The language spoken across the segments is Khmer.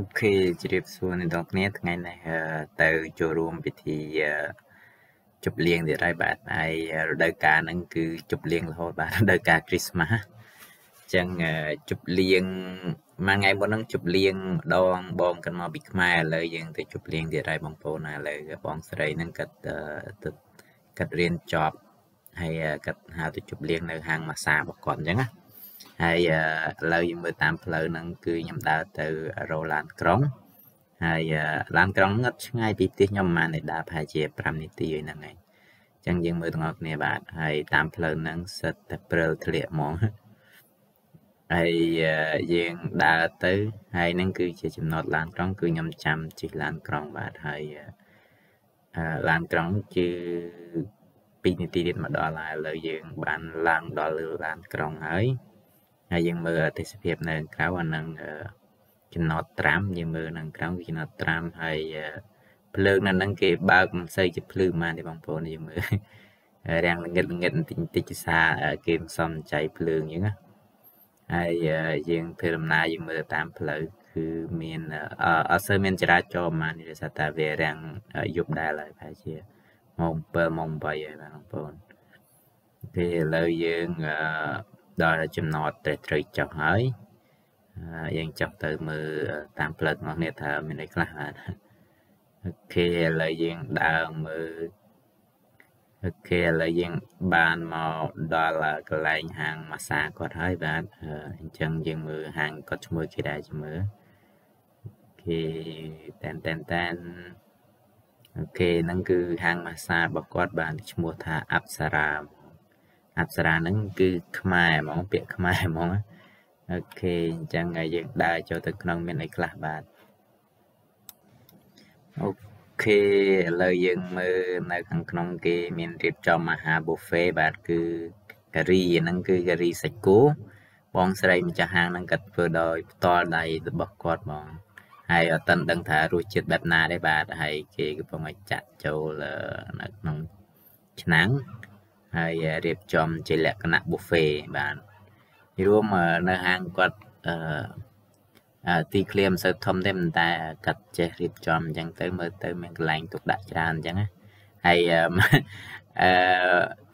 អូខេជម្រាបសួរអ្នកនរគ្នាថ្ងៃនេះទៅចូលរួមពិធីជប់លៀងទៀតហើយបាទហើយរដូវកាលហ្នឹងគឺជប់លៀងរហូតបាទរដូវកាលគ្រីស្មាស់អញ្ចឹងជប់លៀងមួយថ្ងៃមុនហ្នឹងជប់លៀងម្ដងបងកិនមកពីខ្មែរឥឡូវយើងទៅជប់លៀងទៀតហើយបងប្អូនឥឡូវបងស្រីហ្នឹងគាត់ទៅគាត់រៀនចប់ហើយគាត់ហៅទៅជប់លៀងនៅហាងម៉ាសារបស់គាត់អញ្ចឹងណា ហើយឥឡូវយើងមើលតាមផ្លូវហ្នឹងគឺខ្ញុំដើរទៅរោឡានក្រុងហើយឡានក្រុងហ្នឹងអត់ឆ្ងាយពីផ្ទះខ្ញុំប្រហែលដើរប្រហែលជា5នាទីហ្នឹងឯងអញ្ចឹងយើងមើលទាំងអស់គ្នាបាទហើយតាមផ្លូវហ្នឹងសិតតែព្រិលធ្លាក់ហ្មងហើយយើងដើរទៅហើយហ្នឹងគឺជាចំណតឡានក្រុងគឺខ្ញុំចាំជិះឡានក្រុងបាទហើយឡានក្រុងគឺ2នាទីទៀតមកដល់ហើយឥឡូវយើងបានឡើងដល់លើឡានក្រុងហើយ ហើយយើងមើលទេសភាពនៅក្រៅអានឹងចំណតត្រាំយើងមើលនៅក្រៅគឺចំណតត្រាំហើយភ្លើងនៅនឹងគេបើកមិនសូវជាភ្លឺប៉ុន្មានទេបងប្អូនយើងមើលរាំងល្ងិតល្ងិតបន្តិចបន្តិចសាគេមិនសមចៃភ្លើងអញ្ចឹងណាហើយយើងធ្វើដំណើរយើងមើលតាមផ្លូវគឺមានអត់សូវមានចរាចរណ៍ប៉ុន្មានទេដោយសារតែវារាំងយប់ដែរហើយប្រហែលជាម៉ោង7ម៉ោង8ហើយបាទបងប្អូនពេលឥឡូវយើងអឺ ដល់ចំណតតែត្រូវចុះហើយយើងចុះទៅមើលតាមផ្លូវរបស់គ្នាថាមានអីខ្លះបាទអូខេឥឡូវយើងដើរមើលអូខេឥឡូវយើងបានមកដល់កន្លែងហាងម៉ាសាគាត់ហើយបាទអញ្ចឹងយើងមើលហាងគាត់ឈ្មោះគេដែរជមើលOK តែនតែនតែន OK ហ្នឹងគឺហាងម៉ាសារបស់គាត់បានឈ្មោះថាអប្សរា អប្សរាហ្នឹងគឺខ្មែរហ្មងពាក្យខ្មែរហ្មង OK អញ្ចឹងហើយយើងដើរចូលទៅក្នុងមានអីខ្លះបាទ OK ឥឡូវយើងមើលនៅខាងក្នុងគេមានរៀបចំអាហារ buffet បាទគឺការីហ្នឹងគឺការីសាច់គោបងស្រីម្ចាស់ហាងហ្នឹងគាត់ធ្វើដោយផ្ទាល់ដៃរបស់គាត់ហ្មងហើយអត់ទាន់ដឹងថារសជាតិបែបណាទេបាទហើយគេកំពុងឲ្យចាក់ចូលនៅក្នុងឆ្នាំង ហើយរៀបចំជាលក្ខណៈ buffet បាទរួមនៅហាងគាត់អឺទីឃ្លាមិនសូវធំទេប៉ុន្តែកាត់ចេះរៀបចំអញ្ចឹងទៅមើលទៅមានកន្លែងទុកដាក់ច្រើនអញ្ចឹងណាហើយអឺ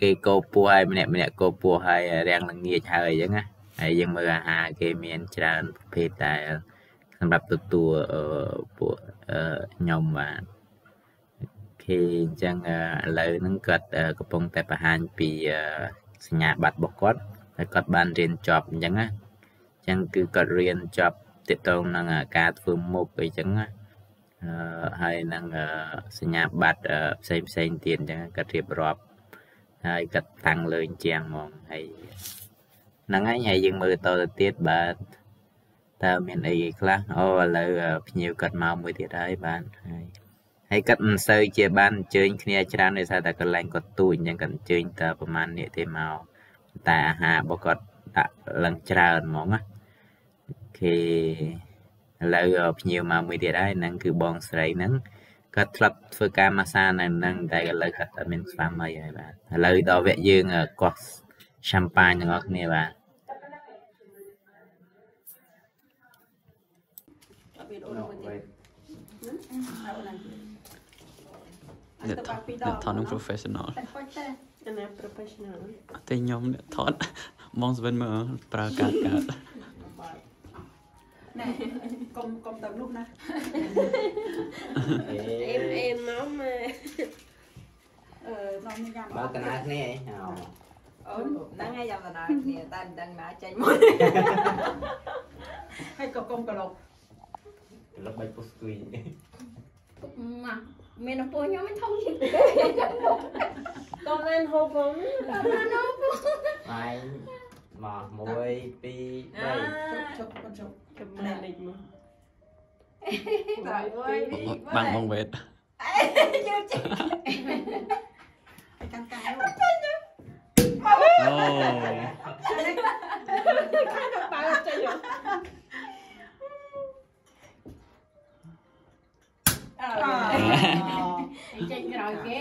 គេកោពោះហើយម្នាក់ម្នាក់កោពោះហើយរាំងល្ងាចហើយអញ្ចឹងណាហើយយើងមើលអាហារគេមានច្រើនប្រភេទតែសម្រាប់ទទួលពួកខ្ញុំបាទ ខេអញ្ចឹងឥឡូវហ្នឹងគាត់កំពុងតែបង្ហាញពីសញ្ញាបត្ររបស់គាត់ហើយគាត់បានរៀនចប់អញ្ចឹងណាអញ្ចឹងគឺគាត់រៀនចប់ទាក់ទងនឹងការធ្វើមុខអីចឹងណាអឺហើយនឹងសញ្ញាបត្រផ្សេងផ្សេងទៀតអញ្ចឹងគាត់រៀបរាប់ហើយគាត់តាំងលើអញ្ចឹងហ្មងហើយហ្នឹងហើយហើយយើងមើលតទៅទៀតបាទតើមានអីខ្លះអូឥឡូវភ្ញៀវគាត់មកមួយទៀតហើយបាទហើយ ហើយគាត់មិនសូវជាបានអញ្ជើញគ្នាច្រើនដោយសារតែកន្លែងគាត់ទូចអញ្ចឹងគាត់អញ្ជើញតែប្រហែលនេះទេមកតែអាហាររបស់គាត់ដាក់ឡើងច្រើនហ្មងណាគេឥឡូវភ្ញៀវមកមួយទៀតហើយហ្នឹងគឺបងស្រីហ្នឹងគាត់ធ្លាប់ធ្វើការម៉ាសានៅហ្នឹងតែឥឡូវគាត់អត់មានស្វាមីហើយបាទឥឡូវដល់វគ្គយើងកោះឆាំប៉ាញទាំងអស់គ្នាបាទអត់មានអូនមួយទៀត អ្នកថតអ្នកថតនឹង professional តែខូចតែអាណា professional អត់ទេខ្ញុំអ្នកថតបងស្វិនមើលប្រើកាតកាតណែកុំកុំទៅនោះណាអេមអេមមកម៉ែអឺមកញ៉ាំបើកណាគ្នាហ៎អូនហ្នឹងហើយយ៉ាងណាគ្នាតែមិនដឹងណាចេញមកហើយក៏កុំក្លុកក្លុកបាច់ពុះស្គួយម៉ាមានអំពូខ្ញុំមិនធំជាងគេកុំមែនហូបផងកុំមែនហូបបាយមក1 2 3ជប់ជប់ជប់ចំណែកលេខមកបាទអើយបាំងបងវេតយូរចេះកាន់កាយអូអូខាងបើចេ ចេញក្រោយគេ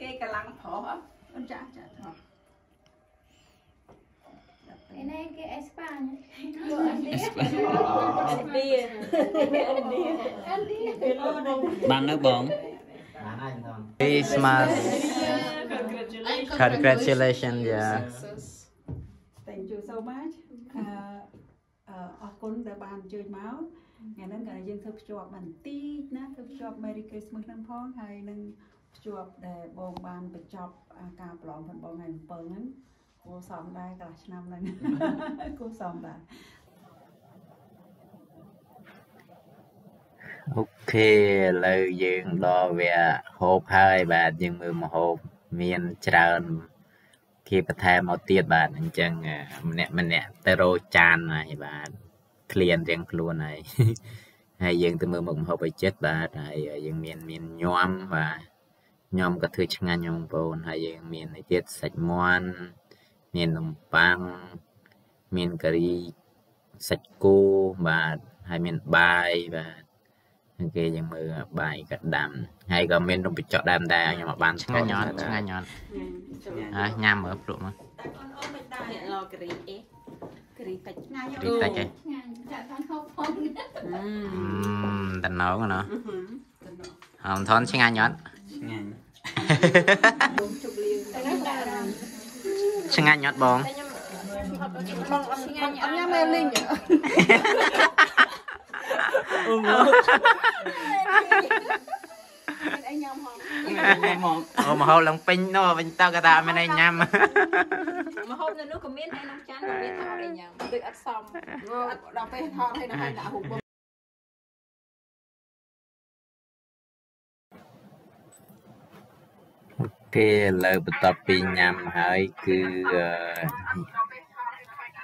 គេកំឡុងប្រុសអូនចាស់ចាស់ថោះ Ini ke Espanya. បាននៅបង Christmas congratulations yeah Thank you so much អឺអឺអរគុណដែលបានអញ្ជើញមក ថ្ងៃហ្នឹងក៏យើងធ្វើភ្ជាប់បន្តិចណាធ្វើភ្ជាប់ Merry Christmas ហ្នឹងផងហើយនឹងភ្ជាប់ដែលបងបានបញ្ចប់អាការប្រឡងផងបងថ្ងៃ7ហ្នឹងគួរសមដែរកន្លះឆ្នាំហ្នឹងគួរសមដែរអូខេឥឡូវយើងដល់វាហូបហើយបាទយើងមើលមកហូបមានច្រើនគេបន្ថែមមកទៀតបាទអញ្ចឹងម្នាក់ម្នាក់ទៅរកចានហើយបាទ ក្លៀនរៀងខ្លួនហើយហើយយើងទៅមើលមុខម្ហូបឲ្យចិត្តបាទហើយយើងមានមានញោមបាទញោមក៏ធ្វើឆ្ងាញ់ញោមបងប្អូនហើយយើងមានអីទៀតសាច់មាន់មាននំប៉័ងមានការីសាច់គោបាទហើយមានបាយបាទគេយើងមើលបាយក៏ដាំហើយក៏មាននំបញ្ចុកដើមដែរខ្ញុំអត់បានឆ្ងាញ់អត់ឆ្ងាញ់អត់ហើយញ៉ាំមើលព្រោះមកតែអូនអូនមិនដែរអ្នករកគ្រីអេគ្រីតិចថ្ងៃយកតិចតិចឯងចាក់ខាងហូបផងអឺតំណងណោះអមថនឆ្ងាញ់អត់ឆ្ងាញ់បងជប់លៀងតែខ្ញុំដែរឆ្ងាញ់អត់បងតែខ្ញុំអត់បងអត់ឆ្ងាញ់អត់ញ៉ាំមែនលីងអូមកអីញ៉ាំហងញ៉ាំមកអូមកហូបឡើងពេញនោះវិញតើក៏ថាអត់មានអីញ៉ាំមកហូប នៅនោះក៏មានហើយនំចានក៏មានតែអត់អីញ៉ាំដូចអត់សមដល់ពេលថតឲ្យដល់ហើយដាក់ហូបបងគេឥឡូវបន្ទាប់ពីញ៉ាំហើយគឺ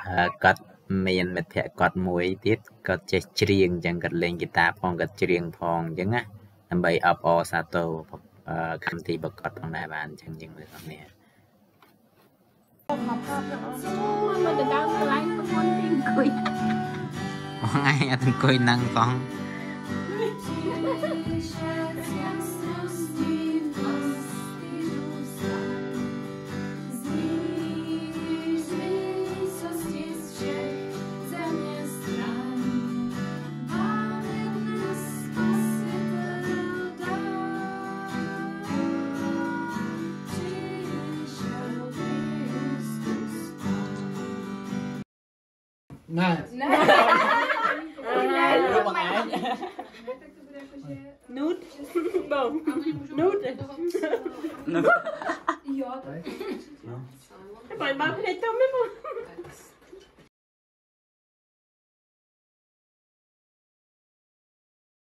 អឺគាត់មានមិត្តភក្តិគាត់មួយទៀតគាត់ចេះច្រៀងអញ្ចឹងគាត់លេងហ្គីតាផងគាត់ច្រៀងផងអញ្ចឹងណាដើម្បីអបអរសាទរអឺកម្មវិធីរបស់គាត់ផងដែរបាទអញ្ចឹងយើងមើលអត់នេះមកទៅដើមកន្លែងប្រពន្ធទីអង្គុយបងឯងអត់អង្គុយនឹ ងផងណែណារូ បបងឯងនូតបងនូតបាយបើភ្នែកទៅមិនបង